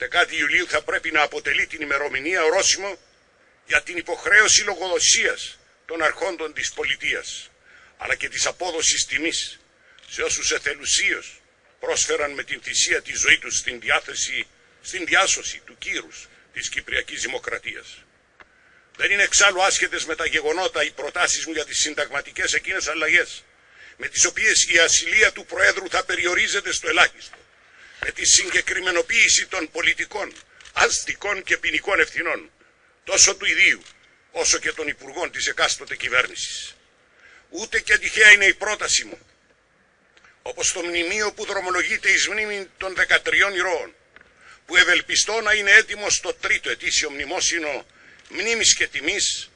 11 Ιουλίου θα πρέπει να αποτελεί την ημερομηνία ορόσημο για την υποχρέωση λογοδοσίας των αρχόντων της πολιτείας, αλλά και της απόδοσης τιμής σε όσους εθελουσίως πρόσφεραν με την θυσία τη ζωή τους στην, διάθεση, στην διάσωση του κύρους της Κυπριακής Δημοκρατίας. Δεν είναι εξάλλου άσχετες με τα γεγονότα οι προτάσεις μου για τις συνταγματικές εκείνες αλλαγές, με τις οποίες η ασυλία του Προέδρου θα περιορίζεται στο ελάχιστο, με τη συγκεκριμενοποίηση των πολιτικών, αστικών και ποινικών ευθυνών, τόσο του ιδίου όσο και των υπουργών της εκάστοτε κυβέρνησης. Ούτε και τυχαία είναι η πρόταση μου, όπως το μνημείο που δρομολογείται εις μνήμη των 13 ηρώων, που ευελπιστώ να είναι έτοιμο στο τρίτο ετήσιο μνημόσυνο μνήμης και τιμής,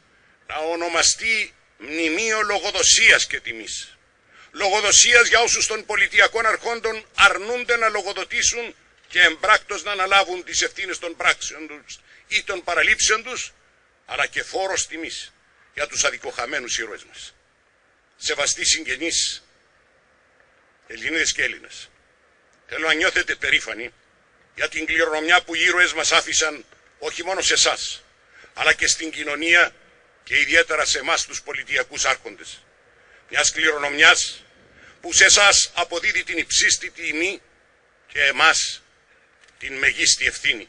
να ονομαστεί μνημείο λογοδοσίας και τιμής. Λογοδοσίας για όσους των πολιτιακών αρχόντων αρνούνται να λογοδοτήσουν και εμπράκτος να αναλάβουν τις ευθύνες των πράξεων τους ή των παραλήψεων τους, αλλά και φόρος τιμής για τους αδικοχαμένους ήρωες μας. Σεβαστοί συγγενείς, Ελληνίδες και Έλληνες, θέλω να νιώθετε περήφανοι για την κληρονομιά που οι ήρωες μας άφησαν όχι μόνο σε εσάς, αλλά και στην κοινωνία και ιδιαίτερα σε εμάς τους πολιτιακούς άρχοντες. Μιας κληρονομιάς που σε εσάς αποδίδει την υψίστη τιμή και εμάς την μεγίστη ευθύνη.